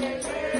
Hallelujah.